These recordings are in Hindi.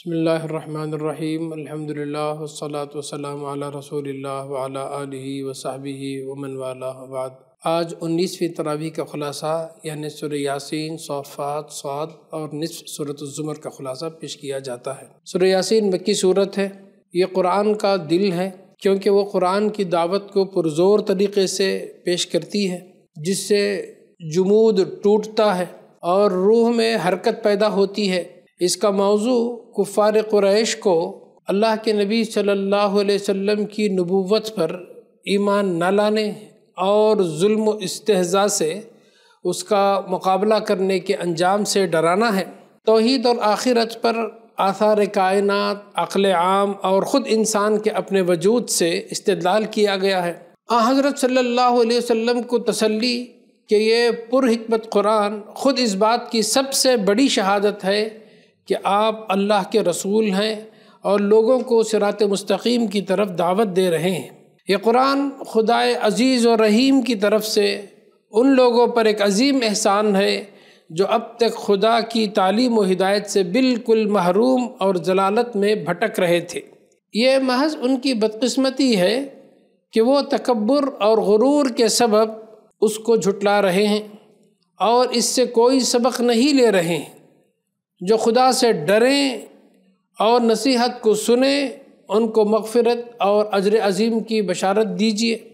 बसमीम अल्हम्दुलिल्लाह वस्सलामु अला रसूलिल्लाह व अला आलिहि व सहबिहि व मन वाला बाद आज उन्नीसवीं तरावी का ख़ुलासा, यानी सुर यासीन, सौफ़ात, सौद और निसफ सूरत ज़ुमर का ख़ुलासा पेश किया जाता है। सुर यासीन मक्की सूरत है। ये कुरान का दिल है, क्योंकि वो कुरान की दावत को पुरज़ोर तरीके से पेश करती है, जिससे जमूद टूटता है और रूह में हरकत पैदा होती है। इसका मौजू कुफ़ार क़ुरैश को अल्लाह के नबी सल्लल्लाहु अलैहि वसल्लम की नबूवत पर ईमान न लाने और जुल्म इस्तेजा से उसका मुकाबला करने के अंजाम से डराना है। तोहद और आखिरत पर आसार कायनात, अक़ल आम और ख़ुद इंसान के अपने वजूद से इस्तलाल किया गया है। आ हज़रत सल्लल्लाहु अलैहि वसल्लम को तसल्ली कि ये पुरहकमत कुरान ख़ुद इस बात की सबसे बड़ी शहादत है कि आप अल्लाह के रसूल हैं और लोगों को सिरात मुस्तकीम की तरफ़ दावत दे रहे हैं। ये कुरान खुदाए अज़ीज़ और रहीम की तरफ़ से उन लोगों पर एक अजीम एहसान है जो अब तक खुदा की तालीम व हिदायत से बिल्कुल महरूम और जलालत में भटक रहे थे। ये महज उनकी बदकस्मती है कि वो तकबर और गुरूर के सबब उसको झुटला रहे हैं और इससे कोई सबक नहीं ले रहे हैं। जो खुदा से डरें और नसीहत को सुने, उनको मगफ़रत और अजर अज़ीम की बशारत दीजिए।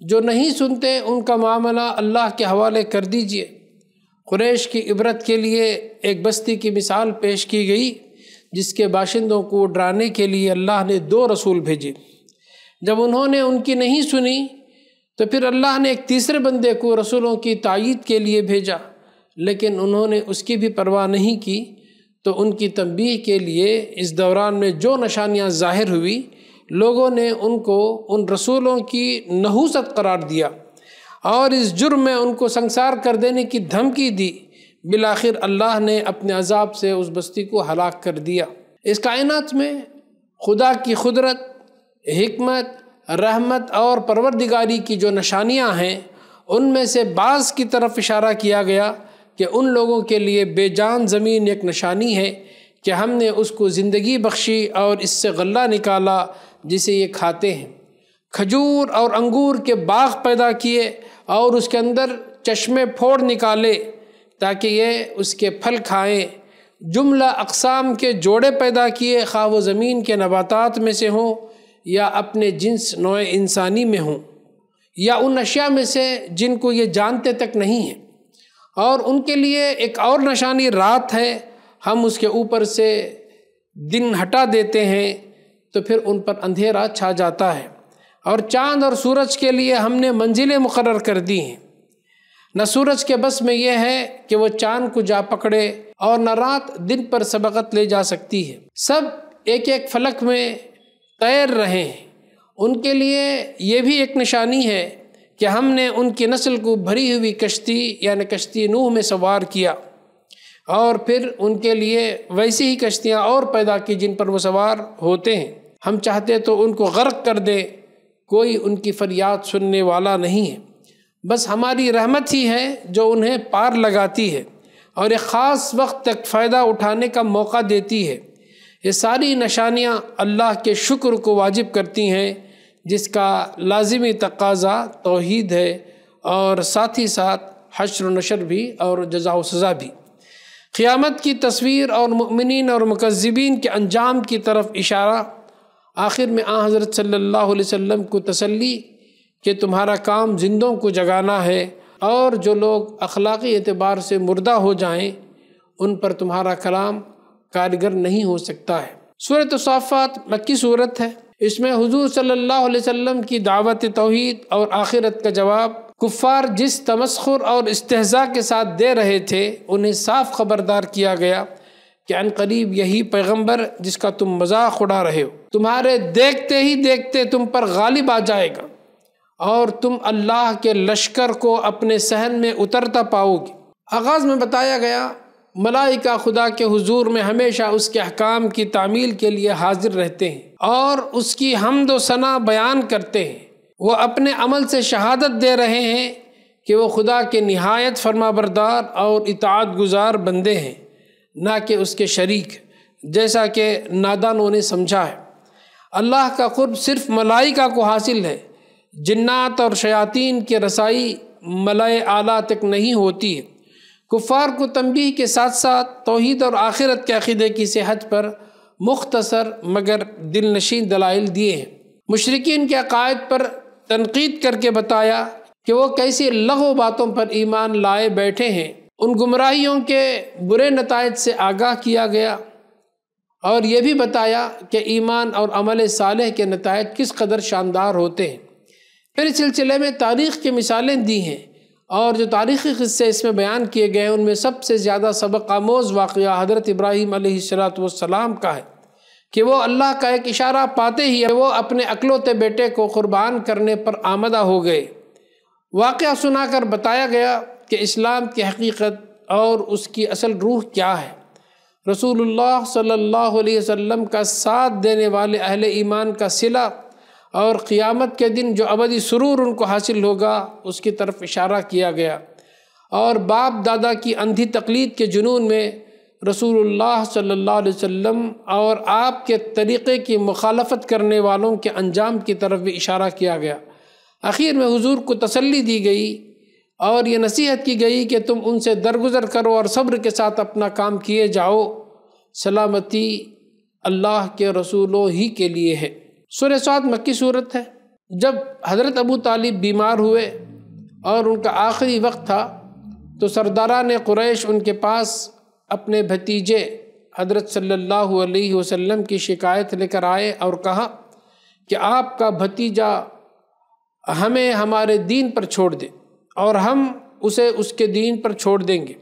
जो नहीं सुनते, उनका मामला अल्लाह के हवाले कर दीजिए। कुरैश की इबरत के लिए एक बस्ती की मिसाल पेश की गई, जिसके बाशिंदों को डराने के लिए अल्लाह ने दो रसूल भेजे। जब उन्होंने उनकी नहीं सुनी तो फिर अल्लाह ने एक तीसरे बंदे को रसूलों की तायद के लिए भेजा। लेकिन उन्होंने उसकी भी परवाह नहीं की तो उनकी तंबी के लिए इस दौरान में जो निशानियाँ ज़ाहिर हुई, लोगों ने उनको, उन रसूलों की नहूसत करार दिया और इस जुर्म में उनको संसार कर देने की धमकी दी। बिलाखिर अल्लाह ने अपने अजाब से उस बस्ती को हलाक कर दिया। इस कायनात में खुदा की कुदरत हमत रहमत और परवरदिगारी की जो निशानियाँ हैं, उनमें से बाज़ की तरफ़ इशारा किया गया कि उन लोगों के लिए बेजान ज़मीन एक निशानी है कि हमने उसको ज़िंदगी बख्शी और इससे गल्ला निकाला जिसे ये खाते हैं। खजूर और अंगूर के बाग पैदा किए और उसके अंदर चश्मे फोड़ निकाले ताकि ये उसके फल खाएँ। जुमला अकसाम के जोड़े पैदा किए खा वो ज़मीन के नबातात में से हों या अपने जिन्स नोए इंसानी में हों, या उन अशिया में से जिनको ये जानते तक नहीं हैं। और उनके लिए एक और निशानी रात है। हम उसके ऊपर से दिन हटा देते हैं तो फिर उन पर अंधेरा छा जाता है। और चाँद और सूरज के लिए हमने मंजिलें मुकर कर दी हैं। न सूरज के बस में यह है कि वो चाँद को जा पकड़े और न रात दिन पर सबकत ले जा सकती है। सब एक एक फलक में तैर रहे हैं। उनके लिए ये भी एक निशानी है कि हमने उनकी नस्ल को भरी हुई कश्ती, यानी कश्ती नूह में सवार किया। और फिर उनके लिए वैसी ही कश्तियाँ और पैदा की जिन पर वो सवार होते हैं। हम चाहते तो उनको गर्क कर दें। कोई उनकी फरियाद सुनने वाला नहीं है। बस हमारी रहमत ही है जो उन्हें पार लगाती है और एक ख़ास वक्त तक फ़ायदा उठाने का मौका देती है। ये सारी निशानियाँ अल्लाह के शुक्र को वाजिब करती हैं। जिसका लाजिमी तकाजा तोहद है और साथ ही साथ हशर नशर भी और जजा सज़ा भी। क़ियामत की तस्वीर और मुमिन और मुकज़िबिन के अंजाम की तरफ़ इशारा। आखिर में आ हज़रत अलैहि वसल्लम को तसल्ली कि तुम्हारा काम जिंदों को जगाना है और जो लोग अखलाक़ी एतबार से मुर्दा हो जाएँ, उन पर तुम्हारा कलाम कारगर नहीं हो सकता है। सूरत साफ़ात मक्की सूरत है। इसमें हुजूर सल्लल्लाहु अलैहि वसल्लम की दावत तोहद और आखिरत का जवाब कुफ़ार जिस तमस्खुर और इस्तेजा के साथ दे रहे थे, उन्हें साफ़ खबरदार किया गया कि अन करीब यही पैगंबर जिसका तुम मज़ाक उड़ा रहे हो। तुम्हारे देखते ही देखते तुम पर गालिब आ जाएगा और तुम अल्लाह के लश्कर को अपने सहन में उतरता पाओगे। आगाज़ में बताया गया मलाइका खुदा के हुजूर में हमेशा उसके अहकाम की तामील के लिए हाजिर रहते हैं और उसकी हमद सना बयान करते हैं। वह अपने अमल से शहादत दे रहे हैं कि वो खुदा के नहायत फरमाबरदार और इतात गुज़ार बंदे हैं, ना कि उसके शरीक, जैसा कि नादानों ने समझा है। अल्लाह का क़ुर्ब सिर्फ़ मलाइका को हासिल है जन्ात और शयातीन के रसाई मलाए आला तक नहीं होती है। कुफ़ार को तंबी के साथ साथ तोहद और आखिरत के अक़ीदे की सेहत पर मुख्तसर मगर दिल नशीन दलाइल दिए हैं। मशरकिन के अकायद पर तनकीद करके बताया कि वो कैसी लघु बातों पर ईमान लाए बैठे हैं। उन गुमराहियों के बुरे नतज से आगाह किया गया और ये भी बताया कि ईमान और अमल साल के नतज किस कदर शानदार होते हैं। फिर इस सिलसिले में तारीख़ की मिसालें दी हैं। और जो तारीख़ी क़स्से इसमें बयान किए गए हैं, उनमें सबसे ज़्यादा सबक आमोज़ वाक़ हज़रत इब्राहीम सलाम का है कि वो अल्लाह का एक इशारा पाते ही वो अपने अकलौते बेटे को क़ुरबान करने पर आमदा हो गए। वाक़ सुनाकर बताया गया कि इस्लाम की हकीकत और उसकी असल रूह क्या है। रसूलुल्लाह सल्लल्लाहु अलैहि वसल्लम का साथ देने वाले अहले ईमान का सिला और क़ियामत के दिन जो अबदी सुरूर उनको हासिल होगा, उसकी तरफ़ इशारा किया गया। और बाप दादा की अंधी तकलीद के जुनून में रसूलुल्लाह सल्लल्लाहु अलैहि वसल्लम और आपके तरीक़े की मुखालफत करने वालों के अंजाम की तरफ़ भी इशारा किया गया। आखिर में हुजूर को तसल्ली दी गई और ये नसीहत की गई कि तुम उनसे दरगुजर करो और सब्र के साथ अपना काम किए जाओ। सलामती अल्लाह के रसूलों ही के लिए है। सुर सात मक्की सूरत है। जब हज़रत अबू तालिब बीमार हुए और उनका आखिरी वक्त था तो सरदारा ने कुरैश उनके पास अपने भतीजे हज़रत सल्लल्लाहु अलैहि वसल्लम की शिकायत लेकर आए और कहा कि आपका भतीजा हमें हमारे दीन पर छोड़ दे और हम उसे उसके दीन पर छोड़ देंगे।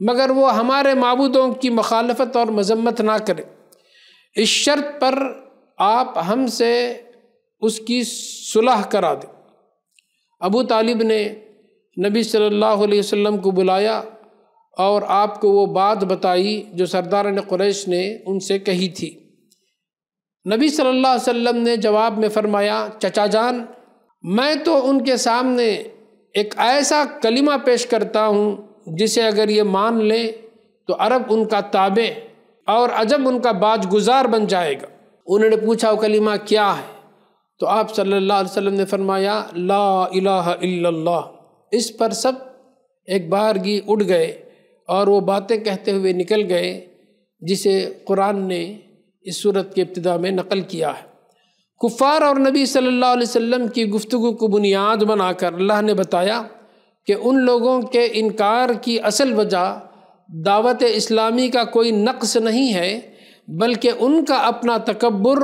मगर वो हमारे मबूदों की मखालफत और मजम्मत ना करे। इस शर्त पर आप हमसे उसकी सुलह करा दें। अबू तालिब ने नबी सल्लल्लाहु अलैहि वसल्लम को बुलाया और आपको वो बात बताई जो सरदार ने कुरैश ने उनसे कही थी। नबी सल्लल्लाहु अलैहि वसल्लम ने जवाब में फरमाया, चचा जान, मैं तो उनके सामने एक ऐसा कलिमा पेश करता हूँ जिसे अगर ये मान लें तो अरब उनका ताबे और अजब उनका बाजगुजार बन जाएगा। उन्होंने पूछा कलीमा क्या है? तो आप सल्लल्लाहु अलैहि वसल्लम ने फरमाया, ला इलाहा इल्लल्लाह। इस पर सब एक बार गी उड़ गए और वो बातें कहते हुए निकल गए, जिसे कुरान ने इस सूरत के इब्तदा में नकल किया है। कुफ़ार और नबी सल्लल्लाहु अलैहि वसल्लम की गुफ्तु को बुनियाद बनाकर अल्लाह ने बताया कि उन लोगों के इनकार की असल वजह दावत इस्लामी का कोई नक्स नहीं है बल्कि उनका अपना तकबर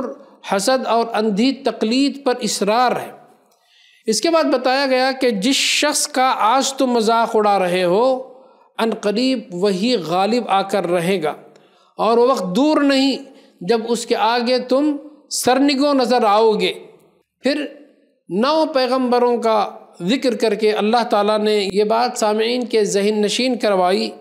हसद और अंधी तकलीद पर इसरार है। इसके बाद बताया गया कि जिस शख्स का आज तुम मज़ाक उड़ा रहे हो अनकरीब वही गालिब आकर रहेगा। और वक्त दूर नहीं, जब उसके आगे तुम सरनिगो नज़र आओगे। फिर नौ पैगंबरों का ज़िक्र करके अल्लाह ताला ने ये बात सामीन के जहन नशीन करवाई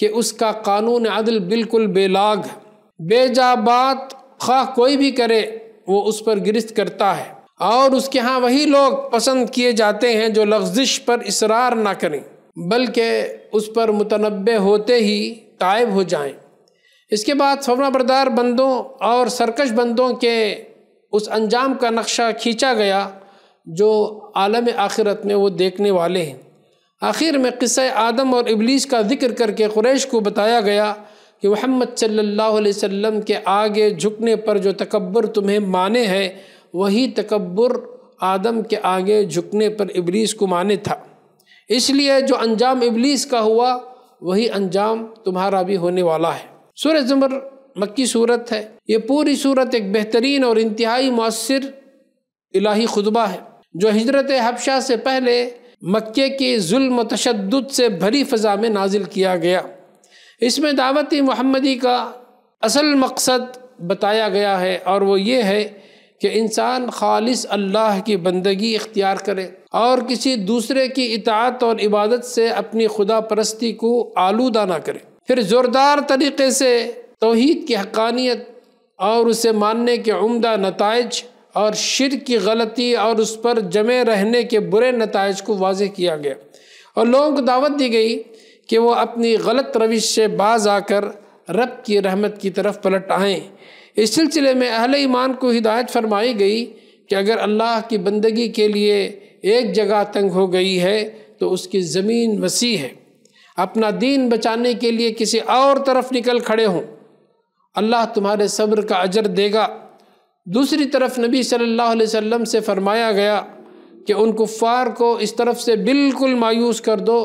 कि उसका कानून अदल बिल्कुल बेलाग है। बेजा बात खा कोई भी करे, वो उस पर गिरस्त करता है और उसके यहाँ वही लोग पसंद किए जाते हैं जो लफ्जिश पर इसरार ना करें, बल्कि उस पर मुतनबे होते ही तायब हो जाएँ। इसके बाद फवना बरदार बंदों और सरकश बंदों के उस अंजाम का नक्शा खींचा गया, जो आलम आखिरत में वो देखने वाले हैं आखिर में क़स्स आदम और इबलीस का ज़िक्र करके क़ुरैश को बताया गया कि मोहम्मद सल्लल्लाहु अलैहि वसल्लम के आगे झुकने पर जो तकबर तुम्हें माने है, वही तकबर आदम के आगे झुकने पर इबलीस को माने था। इसलिए जो अंजाम इबलीस का हुआ, वही अंजाम तुम्हारा भी होने वाला है। सूरज ज़मर मक्की सूरत है। ये पूरी सूरत एक बेहतरीन और इंतहाई मौसर इलाही खुतबा है, जो हज़रत हबशा से पहले मक्के की जुल्म तशद से भरी फ़ज़ा में नाजिल किया गया। इसमें दावत महमदी का असल मकसद बताया गया है और वो ये है कि इंसान खालिस अल्लाह की बंदगी इख्तियार करे और किसी दूसरे की इतात और इबादत से अपनी खुदा परस्ती को आलूदा ना करे। फिर ज़ोरदार तरीक़े से तोहद की हकानियत और उसे मानने के उम्दा नतज और शिर की गलती और उस पर जमे रहने के बुरे नतज को वाज किया गया। और लोगों को दावत दी गई कि वो अपनी गलत रविश से बाज आकर रब की रहमत की तरफ़ पलट आएँ। इस सिलसिले में अहल ईमान को हिदायत फरमाई गई कि अगर अल्लाह की बंदगी के लिए एक जगह तंग हो गई है तो उसकी ज़मीन वसी है। अपना दीन बचाने के लिए किसी और तरफ़ निकल खड़े हों। अल्लाह तुम्हारे सब्र का अजर देगा। दूसरी तरफ़ नबी सल्लल्लाहु अलैहि वसल्लम से फरमाया गया कि उन कुफ़ार को इस तरफ़ से बिल्कुल मायूस कर दो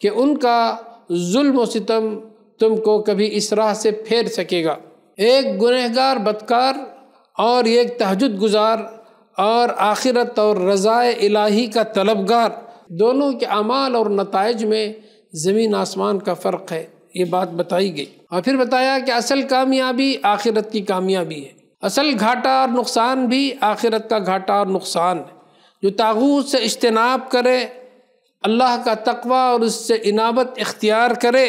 कि उनका जुल्म सितम तुमको कभी इस राह से फेर सकेगा। एक गुनहगार, बदकार और एक तहजद गुजार और आखिरत और रज़ाए इलाही का तलबगार। दोनों के अमाल और नतज में ज़मीन आसमान का फ़र्क है, ये बात बताई गई। और फिर बताया कि असल कामयाबी आखिरत की कामयाबी है। असल घाटा और नुकसान भी आखिरत का घाटा और नुकसान है। जो ताबूत से इज्तनाब करे अल्लाह का तकवा और उससे इनाबत इख्तियार करे,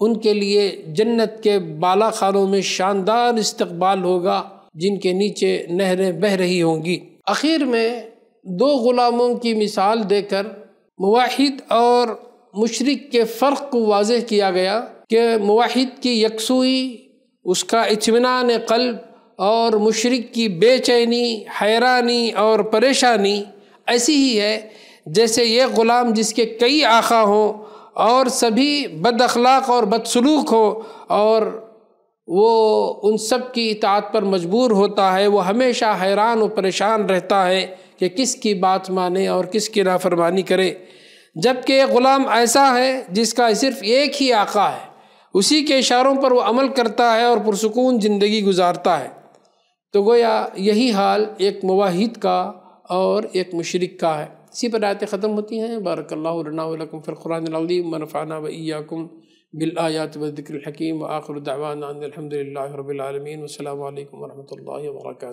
उनके लिए जन्नत के बाला खानों में शानदार इस्तकबाल होगा, जिनके नीचे नहरें बह रही होंगी। आखिर में दो ग़ुलामों की मिसाल देकर मुवाहिद और मुशरक के फ़र्क को वाज किया गया कि मुवाहिद की यकसुई, उसका इतमान कल्ब और मुशरक की बेचैनी, हैरानी और परेशानी ऐसी ही है जैसे ये ग़ुलाम जिसके कई आखा हों और सभी बद अखलाक और बदसलूक हो और वो उन सब की इतात पर मजबूर होता है, वो हमेशा हैरान और परेशान रहता है कि किसकी बात माने और किसकी नाफरमानी करे। जबकि ग़ुलाम ऐसा है जिसका सिर्फ़ एक ही आका है, उसी के इशारों पर वो अमल करता है और पुरसकून ज़िंदगी गुजारता है। तो गोया यही हाल एक मुवाहिद का और एक मुशरक का है। इसी पर आयतें ख़त्म होती हैं। बारकल्लाकुम फ़िलकुरानदीम मनफ़ाना वैयाकुम बिलआयात वज़िक्रकीम व आखिर दावाना अलहमदिल्ला रबालमीन वर्का